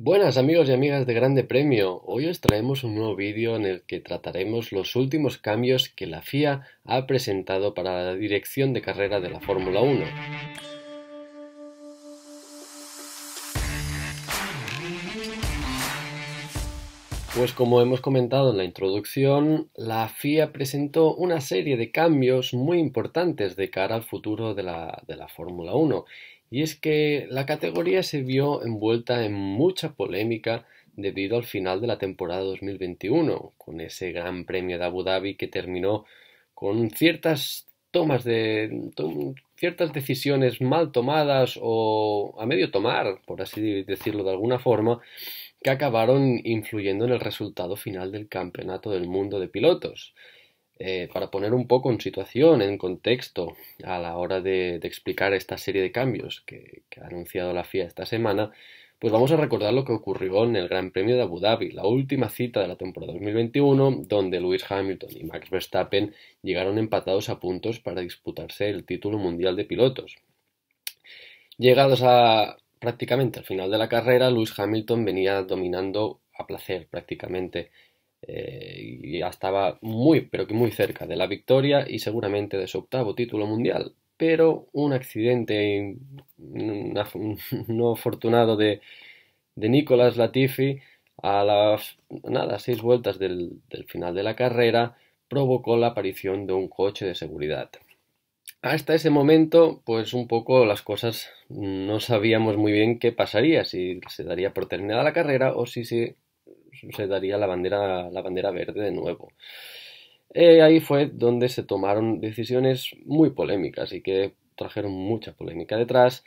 Buenas amigos y amigas de Grande Premio, hoy os traemos un nuevo vídeo en el que trataremos los últimos cambios que la FIA ha presentado para la dirección de carrera de la Fórmula 1. Pues como hemos comentado en la introducción, la FIA presentó una serie de cambios muy importantes de cara al futuro de la, de la Fórmula 1 y es que la categoría se vio envuelta en mucha polémica debido al final de la temporada 2021, con ese gran premio de Abu Dhabi que terminó con ciertas tomas de ciertas decisiones mal tomadas o a medio tomar, por así decirlo de alguna forma, que acabaron influyendo en el resultado final del Campeonato del Mundo de Pilotos. Eh, para poner un poco en situación, en contexto, a la hora de, explicar esta serie de cambios que, ha anunciado la FIA esta semana, pues vamos a recordar lo que ocurrió en el Gran Premio de Abu Dhabi, la última cita de la temporada 2021, donde Lewis Hamilton y Max Verstappen llegaron empatados a puntos para disputarse el título mundial de pilotos. Llegados a prácticamente al final de la carrera, Lewis Hamilton venía dominando a placer prácticamente eh, ya estaba muy, pero que muy cerca de la victoria y seguramente de su octavo título mundial. Pero un accidente no afortunado de, de Nicolas Latifi a las nada, seis vueltas del, del final de la carrera provocó la aparición de un coche de seguridad. Hasta ese momento, pues un poco las cosas no sabíamos muy bien qué pasaría, si se daría por terminada la carrera o si se se daría la bandera, la bandera verde de nuevo. Eh, ahí fue donde se tomaron decisiones muy polémicas y que trajeron mucha polémica detrás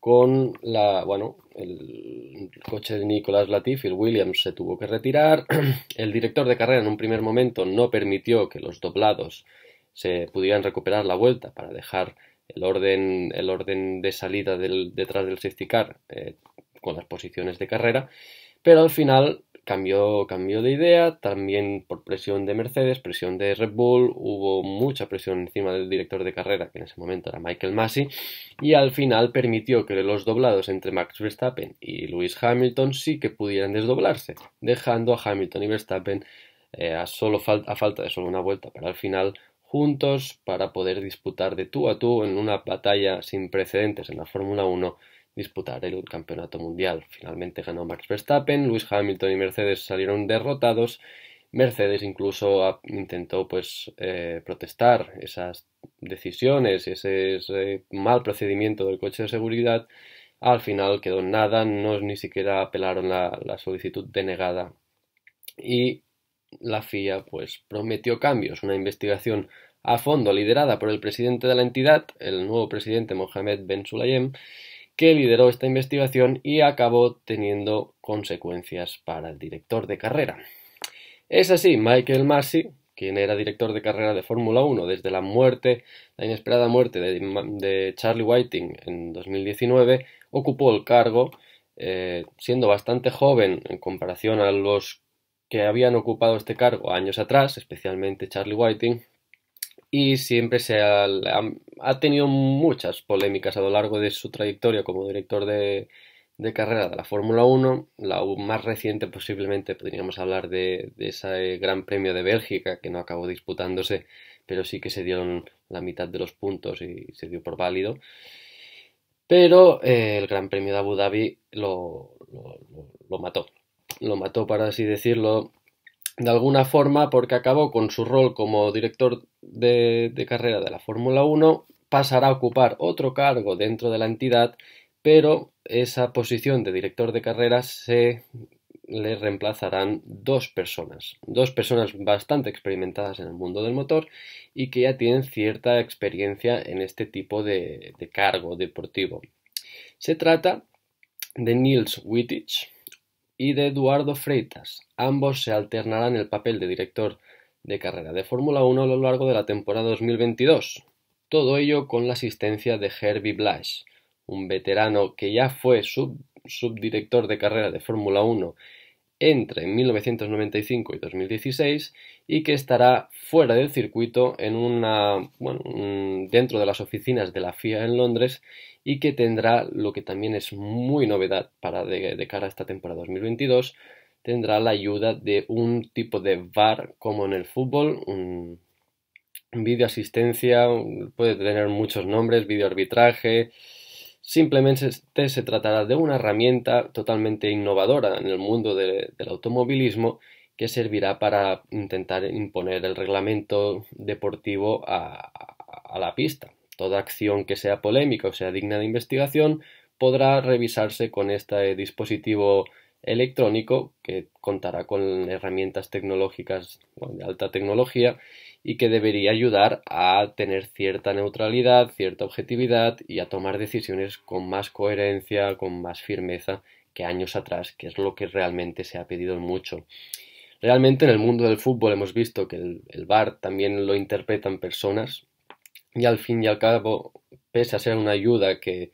con la, bueno, el coche de Nicolás Latifi, el Williams, se tuvo que retirar. El director de carrera en un primer momento no permitió que los doblados se pudieran recuperar la vuelta para dejar el orden, el orden de salida detrás del safety car eh, con las posiciones de carrera, pero al final cambió, cambió de idea, también por presión de Mercedes, presión de Red Bull, hubo mucha presión encima del director de carrera, que en ese momento era Michael Massey, y al final permitió que los doblados entre Max Verstappen y Lewis Hamilton sí que pudieran desdoblarse, dejando a Hamilton y Verstappen eh, a, solo a falta de solo una vuelta para el final juntos para poder disputar de tú a tú en una batalla sin precedentes en la Fórmula 1 disputar el campeonato mundial. Finalmente ganó Max Verstappen, Lewis Hamilton y Mercedes salieron derrotados. Mercedes incluso intentó pues eh, protestar esas decisiones, ese, ese, mal procedimiento del coche de seguridad. Al final quedó nada, no ni siquiera apelaron la, la solicitud denegada y la FIA pues prometió cambios, una investigación a fondo liderada por el presidente de la entidad, el nuevo presidente Mohamed Ben Sulayem, que lideró esta investigación y acabó teniendo consecuencias para el director de carrera. Es así, Michael Massey, quien era director de carrera de Fórmula 1 desde la muerte, la inesperada muerte de, Charlie Whiting en 2019, ocupó el cargo, eh, siendo bastante joven en comparación a los que habían ocupado este cargo años atrás, especialmente Charlie Whiting, y siempre se ha, tenido muchas polémicas a lo largo de su trayectoria como director de, carrera de la Fórmula 1. La más reciente posiblemente podríamos hablar de, ese Gran Premio de Bélgica que no acabó disputándose, pero sí que se dieron la mitad de los puntos y se dio por válido. Pero eh, el Gran Premio de Abu Dhabi lo, lo mató. Lo mató, para así decirlo, de alguna forma porque acabó con su rol como director de, carrera de la Fórmula 1, pasará a ocupar otro cargo dentro de la entidad, pero esa posición de director de carrera se le reemplazarán dos personas, dos personas bastante experimentadas en el mundo del motor y que ya tienen cierta experiencia en este tipo de, de cargo deportivo. Se trata de Niels Wittich, y de Eduardo Freitas. Ambos se alternarán el papel de director de carrera de Fórmula 1 a lo largo de la temporada 2022. Todo ello con la asistencia de Herbie Blash, un veterano que ya fue subdirector de carrera de Fórmula 1 entre 1995 y 2016 y que estará fuera del circuito en una, dentro de las oficinas de la FIA en Londres y que tendrá lo que también es muy novedad para de, cara a esta temporada 2022 tendrá la ayuda de un tipo de VAR como en el fútbol, un, video asistencia, puede tener muchos nombres, video arbitraje, Simplemente se tratará de una herramienta totalmente innovadora en el mundo del automovilismo que servirá para intentar imponer el reglamento deportivo a, la pista. Toda acción que sea polémica o sea digna de investigación podrá revisarse con este dispositivo electrónico que contará con herramientas tecnológicas de alta tecnología y que debería ayudar a tener cierta neutralidad, cierta objetividad y a tomar decisiones con más coherencia, con más firmeza que años atrás, que es lo que realmente se ha pedido mucho. Realmente en el mundo del fútbol hemos visto que el, el VAR también lo interpretan personas y al fin y al cabo, pese a ser una ayuda que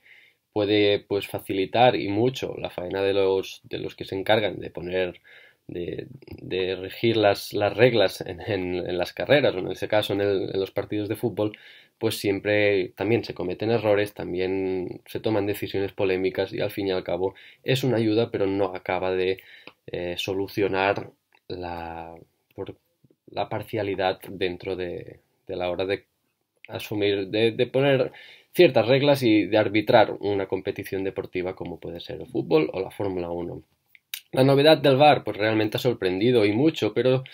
puede pues facilitar y mucho la faena de los, de los que se encargan de poner de, regir las, las reglas en, las carreras o en ese caso en, los partidos de fútbol, pues siempre también se cometen errores, también se toman decisiones polémicas y al fin y al cabo es una ayuda pero no acaba de eh, solucionar la, la parcialidad dentro de, de, la hora de asumir, de, de poner ciertas reglas y de arbitrar una competición deportiva como puede ser el fútbol o la Fórmula 1. La novedad del VAR pues realmente ha sorprendido y mucho, pero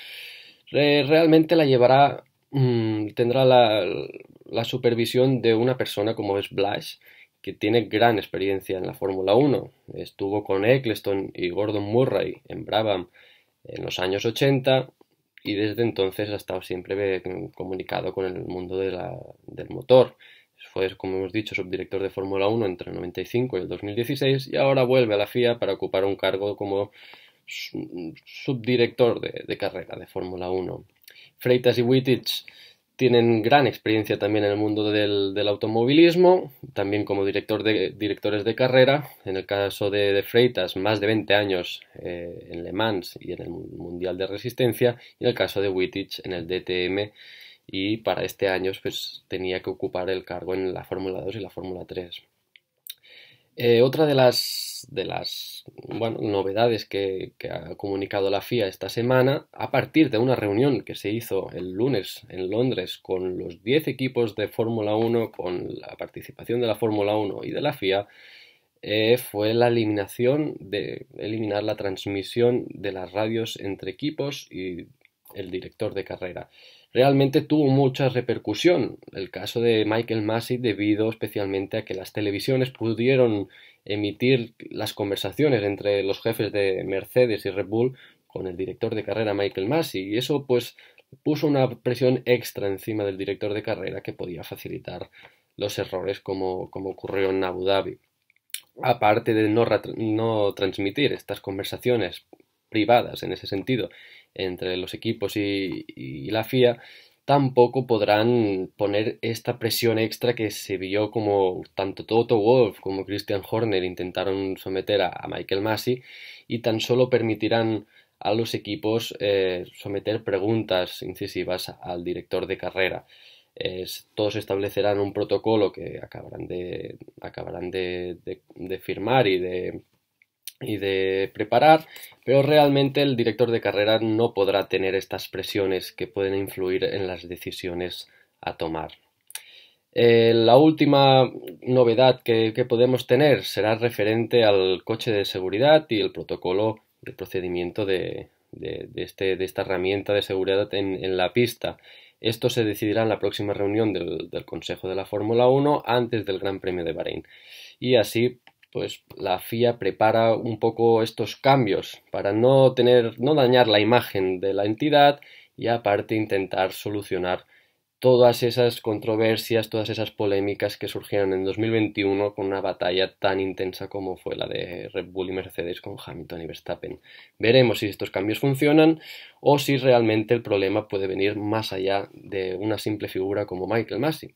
realmente la llevará, mm, tendrá la, supervisión de una persona como es Blash, que tiene gran experiencia en la Fórmula 1. Estuvo con Eccleston y Gordon Murray en Brabham en los años 80 y desde entonces ha estado siempre comunicado con el mundo del motor. Fue, como hemos dicho, subdirector de Fórmula 1 entre el 95 y el 2016 y ahora vuelve a la FIA para ocupar un cargo como subdirector de, carrera de Fórmula 1. Freitas y Wittich tienen gran experiencia también en el mundo del, automovilismo, también como director de, directores de carrera. En el caso de, Freitas, más de 20 años eh, en Le Mans y en el Mundial de Resistencia, y en el caso de Wittich en el DTM y para este año pues, tenía que ocupar el cargo en la Fórmula 2 y la Fórmula 3. Eh, otra de las, de las novedades que, ha comunicado la FIA esta semana, a partir de una reunión que se hizo el lunes en Londres con los 10 equipos de Fórmula 1, con la participación de la Fórmula 1 y de la FIA, eh, fue la eliminación de eliminar la transmisión de las radios entre equipos y el director de carrera realmente tuvo mucha repercusión. El caso de Michael Massey debido especialmente a que las televisiones pudieron emitir las conversaciones entre los jefes de Mercedes y Red Bull con el director de carrera Michael Massey y eso pues puso una presión extra encima del director de carrera que podía facilitar los errores como, como ocurrió en Abu Dhabi. Aparte de no, no transmitir estas conversaciones privadas en ese sentido entre los equipos y, la FIA, tampoco podrán poner esta presión extra que se vio como tanto Toto Wolf como Christian Horner intentaron someter a, Michael Massey y tan solo permitirán a los equipos eh, someter preguntas incisivas al director de carrera. todos establecerán un protocolo que acabarán de, acabarán de firmar y de y de preparar, pero realmente el director de carrera no podrá tener estas presiones que pueden influir en las decisiones a tomar. Eh, la última novedad que, podemos tener será referente al coche de seguridad y el protocolo de procedimiento de, este, esta herramienta de seguridad en, la pista. Esto se decidirá en la próxima reunión del, del Consejo de la Fórmula 1 antes del Gran Premio de Bahrein. Y así pues la FIA prepara un poco estos cambios para no tener, no dañar la imagen de la entidad y aparte intentar solucionar todas esas controversias, todas esas polémicas que surgieron en 2021 con una batalla tan intensa como fue la de Red Bull y Mercedes con Hamilton y Verstappen. Veremos si estos cambios funcionan o si realmente el problema puede venir más allá de una simple figura como Michael Massey.